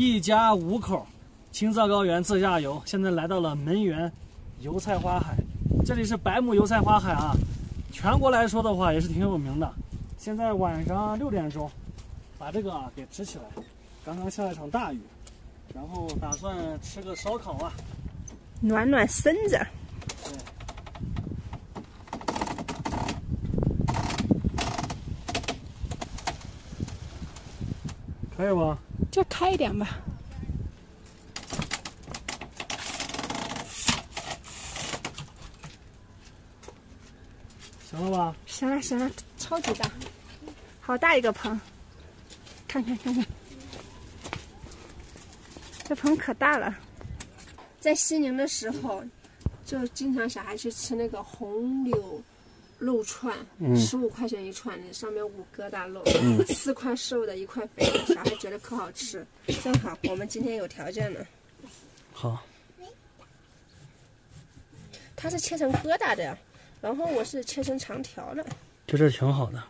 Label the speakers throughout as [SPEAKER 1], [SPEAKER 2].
[SPEAKER 1] 一家五口，青藏高原自驾游，现在来到了门源油菜花海。这里是百亩油菜花海啊，全国来说的话也是挺有名的。现在晚上六点钟，把这个啊给支起来。刚刚下了一场大雨，然后打算吃个烧烤啊，
[SPEAKER 2] 暖暖身子。
[SPEAKER 1] 可以吗？
[SPEAKER 2] 就开一点吧。
[SPEAKER 1] 行了吧？
[SPEAKER 2] 行了行了，超级大，好大一个棚，看看看看，这棚可大了。在西宁的时候，就经常小孩去吃那个红柳肉串，十五块钱一串，那上面五疙瘩肉，四块瘦的，一块肥的，小孩觉得可好吃。正好我们今天有条件了。
[SPEAKER 1] 好。
[SPEAKER 2] 它是切成疙瘩的呀。然后我是切成长条的，
[SPEAKER 1] 就这挺好的，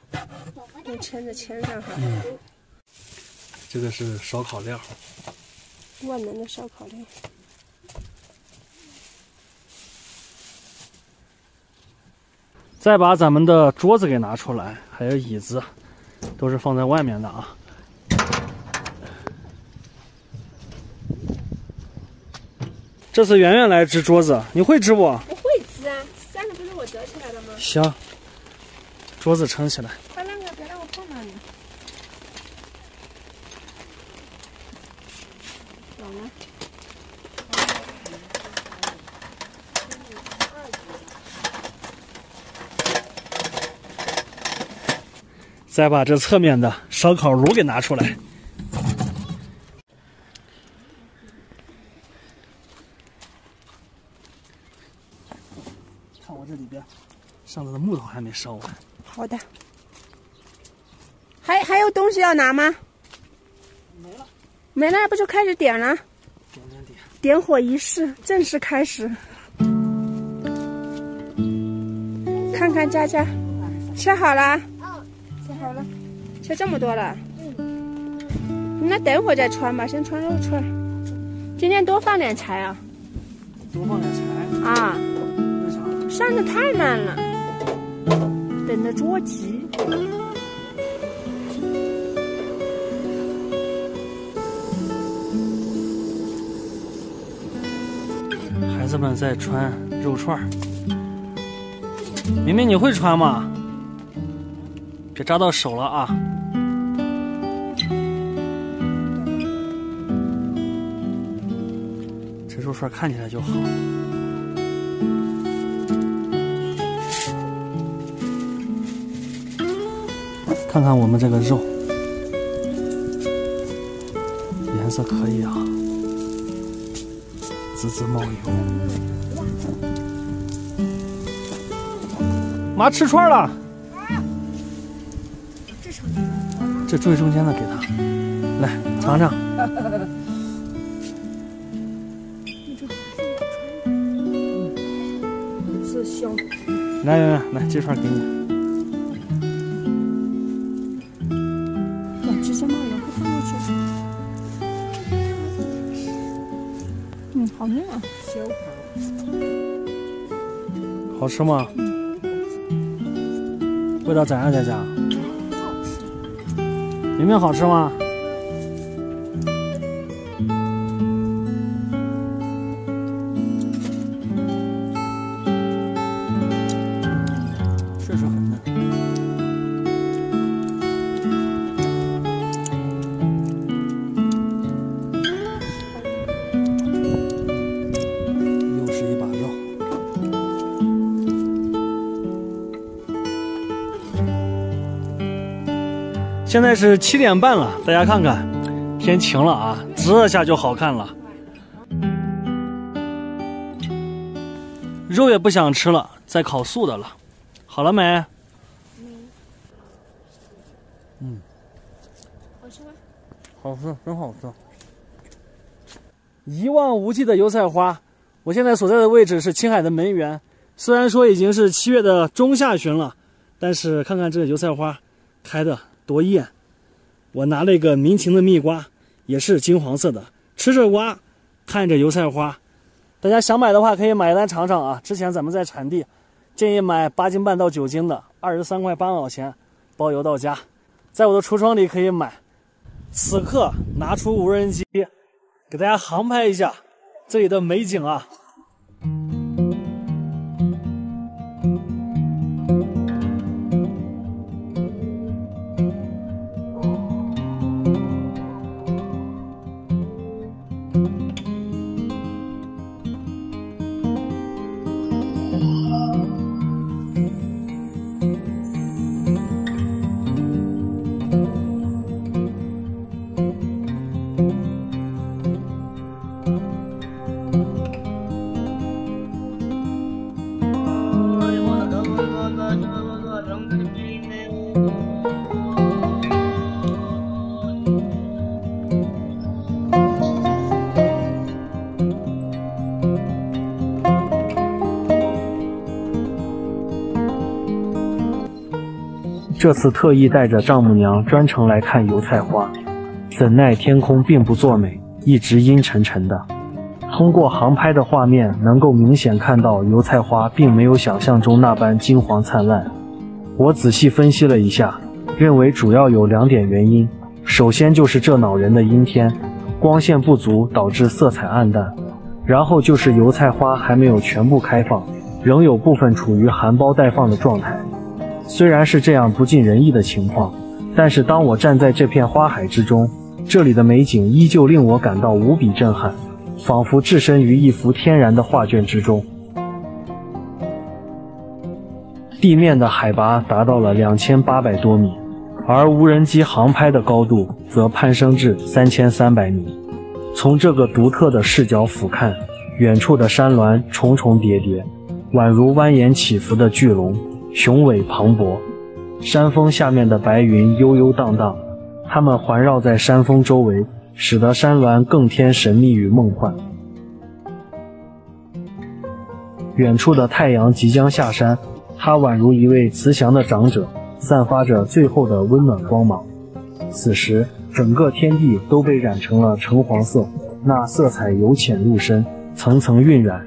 [SPEAKER 2] 用签子签上哈。
[SPEAKER 1] 嗯，这个是烧烤料，
[SPEAKER 2] 万能的烧烤料。
[SPEAKER 1] 再把咱们的桌子给拿出来，还有椅子，都是放在外面的啊。这次圆圆来支桌子，你会支不是我折起来的吗？行，桌子撑起来。
[SPEAKER 2] 把那个别让我碰到你。了。
[SPEAKER 1] 再把这侧面的烧烤炉给拿出来。看我这里边。上头的木头还没烧完。
[SPEAKER 2] 好的。还还有东西要拿吗？
[SPEAKER 1] 没了。
[SPEAKER 2] 没了，不就开始点了？
[SPEAKER 1] 点点点。
[SPEAKER 2] 点火仪式正式开始。看看佳佳，吃好了。切好了。切这么多了。嗯。那等会再穿吧，先穿肉串。今天多放点柴啊。
[SPEAKER 1] 多放点柴。
[SPEAKER 2] 啊。
[SPEAKER 1] 为啥？
[SPEAKER 2] 上的太慢了。等着着急，
[SPEAKER 1] 孩子们在穿肉串明明你会穿吗？别扎到手了啊！这肉串看起来就好。看看我们这个肉，颜色可以啊，滋滋冒油。妈吃串了，这最中间的给他，来尝尝。
[SPEAKER 2] 香。
[SPEAKER 1] 来圆圆，来这串给你。
[SPEAKER 2] 好嫩啊！
[SPEAKER 1] 好吃吗？味道咋样，佳佳？明明好吃吗？现在是七点半了，大家看看，天晴了啊，这下就好看了。肉也不想吃了，再烤素的了。好了没？嗯。
[SPEAKER 2] 好吃吗？
[SPEAKER 1] 好吃，真好吃。一望无际的油菜花，我现在所在的位置是青海的门源。虽然说已经是七月的中下旬了，但是看看这油菜花开的。多艳！我拿了一个民情的蜜瓜，
[SPEAKER 3] 也是金黄色的。吃着瓜，看着油菜花。大家想买的话，可以买一单尝尝啊！之前咱们在产地建议买八斤半到九斤的，二十三块八毛钱，包邮到家。在我的橱窗里可以买。此刻拿出无人机，给大家航拍一下这里的美景啊！这次特意带着丈母娘专程来看油菜花，怎奈天空并不作美，一直阴沉沉的。通过航拍的画面，能够明显看到油菜花并没有想象中那般金黄灿烂。我仔细分析了一下，认为主要有两点原因。首先就是这恼人的阴天，光线不足导致色彩暗淡；然后就是油菜花还没有全部开放，仍有部分处于含苞待放的状态。虽然是这样不尽人意的情况，但是当我站在这片花海之中，这里的美景依旧令我感到无比震撼，仿佛置身于一幅天然的画卷之中。地面的海拔达到了两千八百多米，而无人机航拍的高度则攀升至三千三百米。从这个独特的视角俯瞰，远处的山峦重重叠叠，宛如蜿蜒起伏的巨龙。雄伟磅礴，山峰下面的白云悠悠荡荡，它们环绕在山峰周围，使得山峦更添神秘与梦幻。远处的太阳即将下山，它宛如一位慈祥的长者，散发着最后的温暖光芒。此时，整个天地都被染成了橙黄色，那色彩由浅入深，层层晕染。